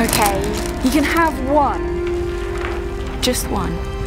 Okay, you can have one. Just one.